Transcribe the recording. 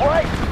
place.